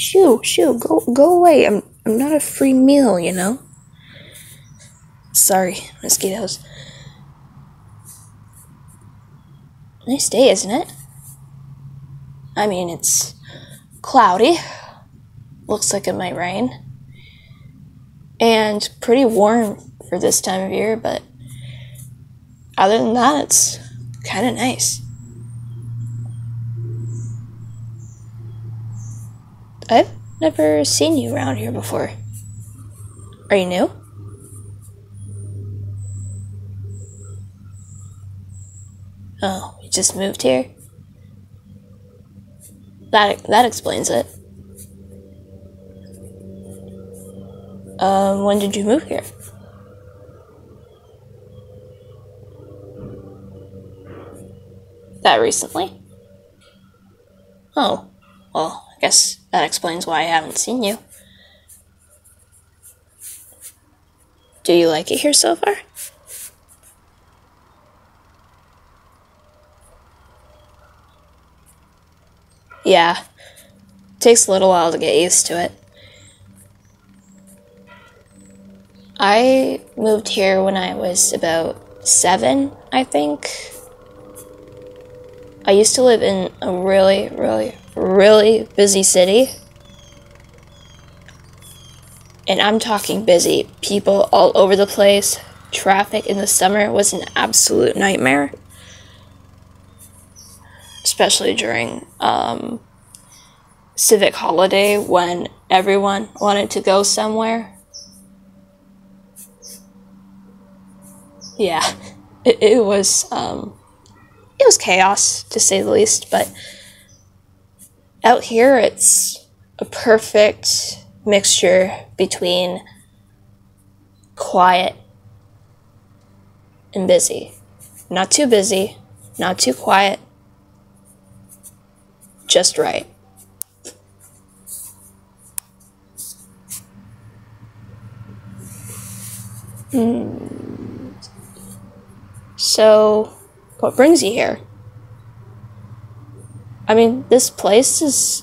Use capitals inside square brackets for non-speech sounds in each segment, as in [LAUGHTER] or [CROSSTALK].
Shoo, shoo, go go away. I'm I'm not a free meal, you know? Sorry, mosquitoes. Nice day, isn't it? I mean, it's cloudy. Looks like it might rain. And pretty warm for this time of year, but other than that, it's kind of nice. I've never seen you around here before. Are you new? Oh, you just moved here? That that explains it. Um, when did you move here? That recently? Oh, well, I guess that explains why I haven't seen you. Do you like it here so far? Yeah, takes a little while to get used to it. I moved here when I was about seven, I think. I used to live in a really, really, really busy city. And I'm talking busy. People all over the place. Traffic in the summer was an absolute nightmare. Especially during um, civic holiday when everyone wanted to go somewhere. Yeah, [LAUGHS] it, it was um, it was chaos to say the least, but out here it's a perfect mixture between quiet and busy. Not too busy, not too quiet, just right. Hmm. So, what brings you here? I mean, this place is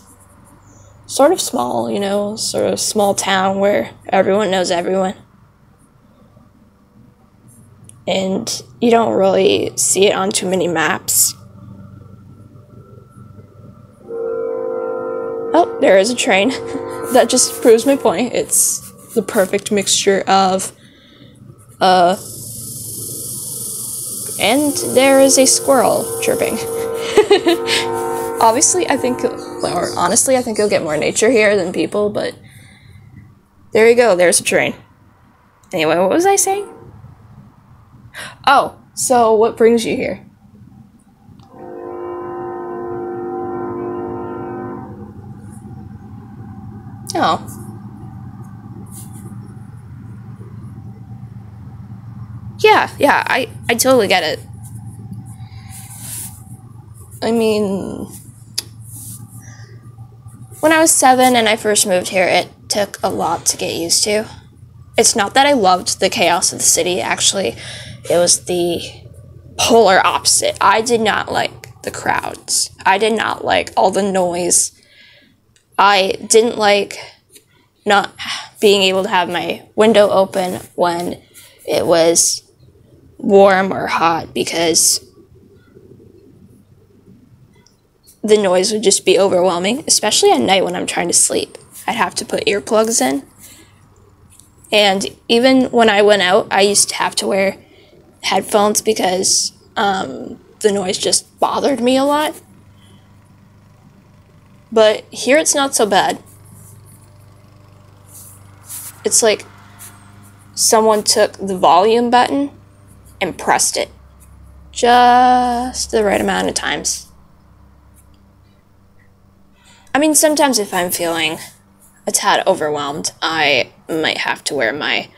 sort of small, you know, sort of small town where everyone knows everyone. And you don't really see it on too many maps. Oh, there is a train. [LAUGHS] that just proves my point. It's the perfect mixture of uh and there is a squirrel chirping. [LAUGHS] Obviously, I think, or honestly, I think you'll get more nature here than people, but there you go, there's a train. Anyway, what was I saying? Oh, so what brings you here? Oh. Yeah, yeah, I, I totally get it. I mean, when I was seven and I first moved here, it took a lot to get used to. It's not that I loved the chaos of the city, actually, it was the polar opposite. I did not like the crowds, I did not like all the noise. I didn't like not being able to have my window open when it was warm or hot because the noise would just be overwhelming, especially at night when I'm trying to sleep. I'd have to put earplugs in. And even when I went out, I used to have to wear headphones because um, the noise just bothered me a lot. But here it's not so bad. It's like someone took the volume button and pressed it just the right amount of times. I mean, sometimes if I'm feeling a tad overwhelmed, I might have to wear my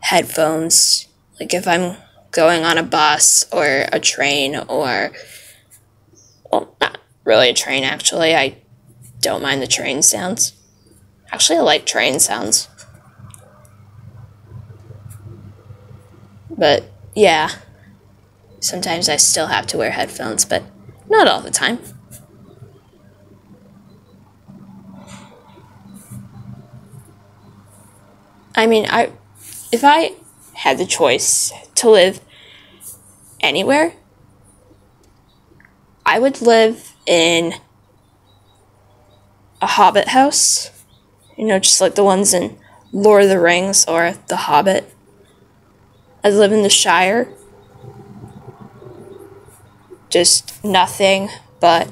headphones. Like if I'm going on a bus or a train or, well, not really a train actually. I don't mind the train sounds. Actually, I like train sounds. But yeah, sometimes I still have to wear headphones, but not all the time. I mean, I if I had the choice to live anywhere, I would live in a hobbit house. You know, just like the ones in Lord of the Rings or The Hobbit. I'd live in the Shire. Just nothing but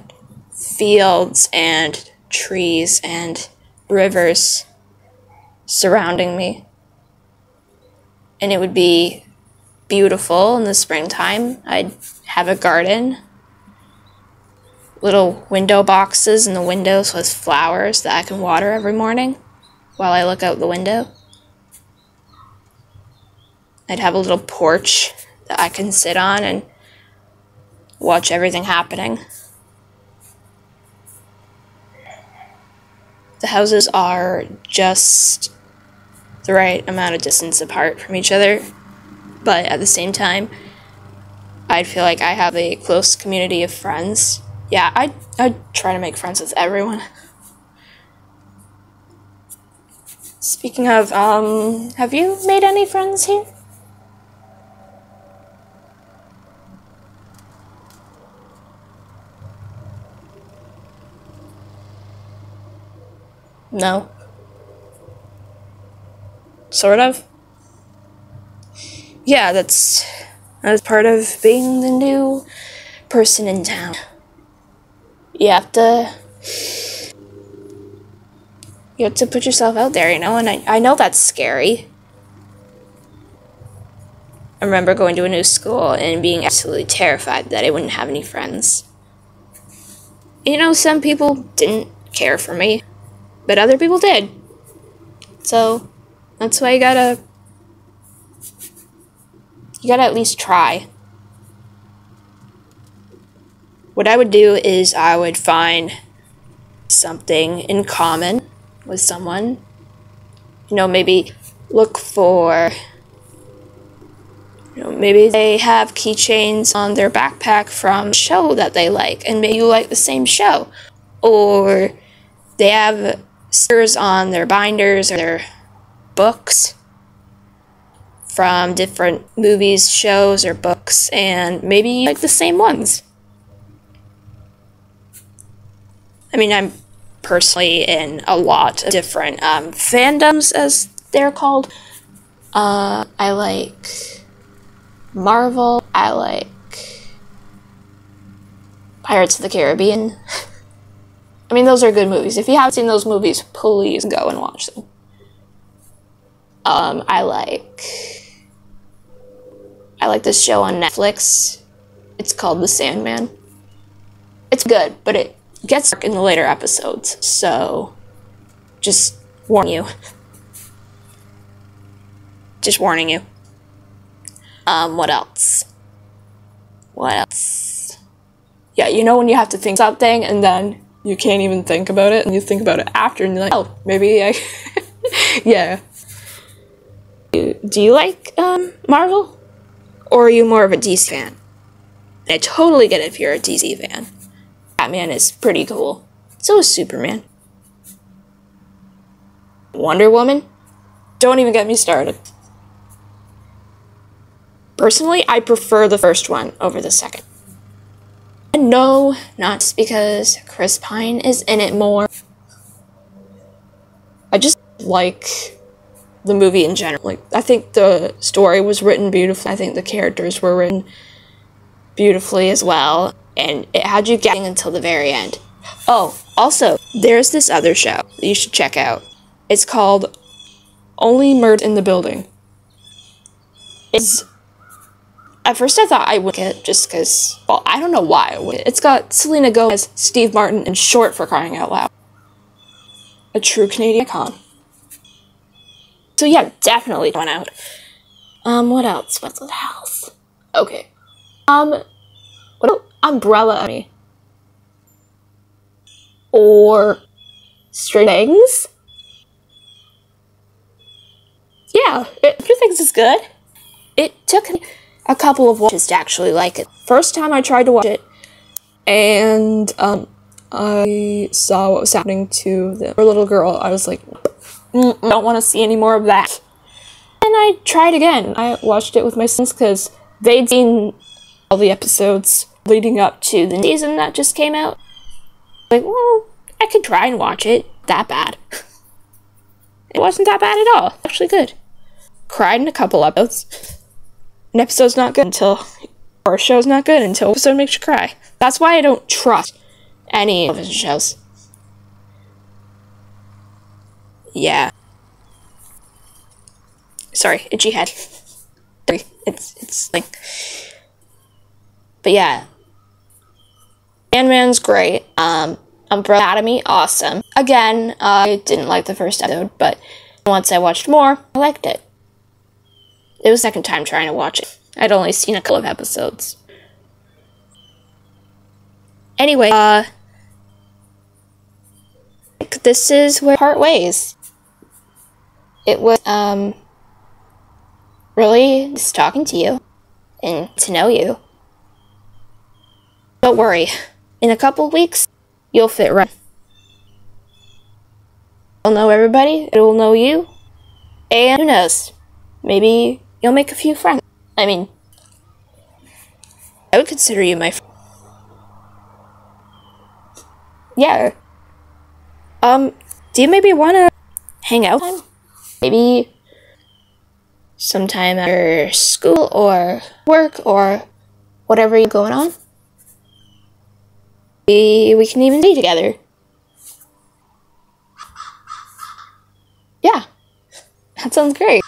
fields and trees and rivers surrounding me. And it would be beautiful in the springtime. I'd have a garden, little window boxes in the windows with flowers that I can water every morning while I look out the window. I'd have a little porch that I can sit on and watch everything happening. The houses are just the right amount of distance apart from each other, but at the same time, I'd feel like I have a close community of friends. Yeah, I I try to make friends with everyone. Speaking of, um, have you made any friends here? No. Sort of. Yeah, that's that's part of being the new person in town. You have to you have to put yourself out there, you know, and I, I know that's scary. I remember going to a new school and being absolutely terrified that I wouldn't have any friends. You know, some people didn't care for me but other people did. So that's why you gotta you gotta at least try. What I would do is I would find something in common with someone. You know, maybe look for you know, maybe they have keychains on their backpack from a show that they like, and maybe you like the same show. Or they have stickers on their binders or their books from different movies, shows, or books, and maybe like the same ones. I mean, I'm personally in a lot of different um, fandoms, as they're called. Uh, I like Marvel. I like Pirates of the Caribbean. [LAUGHS] I mean, those are good movies. If you haven't seen those movies, please go and watch them. Um, I like I like this show on Netflix. It's called The Sandman. It's good, but it gets dark in the later episodes, so just warn you. [LAUGHS] Just warning you. Um, what else? What else? Yeah, you know when you have to think something and then you can't even think about it and you think about it after and you're like oh maybe i [LAUGHS] yeah do you like um, marvel? Or are you more of a dc fan? I totally get it if you're a dc fan. Batman is pretty cool. So is superman. Wonder woman? Don't even get me started. Personally i prefer the first one over the second. No, not because Chris Pine is in it more. I just like the movie in general. Like I think the story was written beautifully. I think the characters were written beautifully as well, and it had you getting until the very end. Oh, also, there's this other show that you should check out. It's called Only Murders in the Building. It's at first, I thought I would get just because, well, I don't know why. It's got Selena Gomez, Steve Martin, and Short for crying out loud. A true Canadian icon. So yeah, definitely went out. Um, what else? What's what else? Okay. Um, what umbrella me? Or strings? Yeah, it, Things is good. It took me a couple of watches to actually like it. First time I tried to watch it, and um, I saw what was happening to the little girl. I was like, mm, I don't want to see any more of that. And I tried again. I watched it with my sons because they'd seen all the episodes leading up to the season that just came out. Like, well, I could try and watch it. That bad. [LAUGHS] it wasn't that bad at all. Actually good. Cried in a couple episodes. An episode's not good until or a show's not good until episode makes you cry. That's why I don't trust any television shows. Yeah. Sorry, itchy head. Sorry, it's it's like. But yeah, Ant-Man's great. Um, Umbrella Academy, awesome. Again, I didn't like the first episode, but once I watched more, I liked it. It was second time trying to watch it. I'd only seen a couple of episodes. Anyway, uh, this is where part ways. It was um really just talking to you and to know you. Don't worry, in a couple weeks, you'll fit right. You'll know everybody, it'll know you, and who knows, maybe you'll make a few friends. I mean, I would consider you my friend. Yeah. Um, do you maybe want to hang out? Maybe sometime after school or work or whatever you're going on? We, we can even be together. Yeah, that sounds great.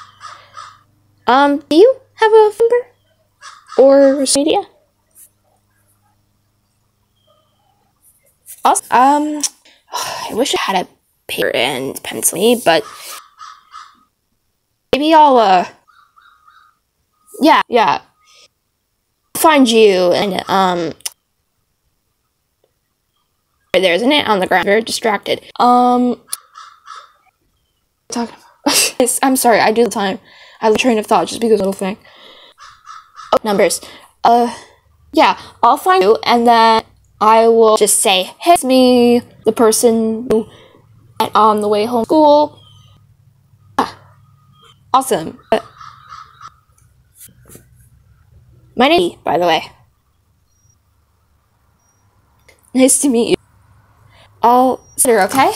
Um, do you have a number or media? Also, um, [SIGHS] I wish I had a paper and pencil, but maybe I'll, uh, yeah, yeah, find you and, um, there's an ant on the ground, very distracted. Um, talking. [LAUGHS] I'm sorry, I do the time. I have a train of thought just because little thing. Oh, numbers. Uh, yeah, I'll find you, and then I will just say, hey, it's me, the person who on the way home school. Awesome. Uh, my name, by the way. Nice to meet you. I'll sit here, okay?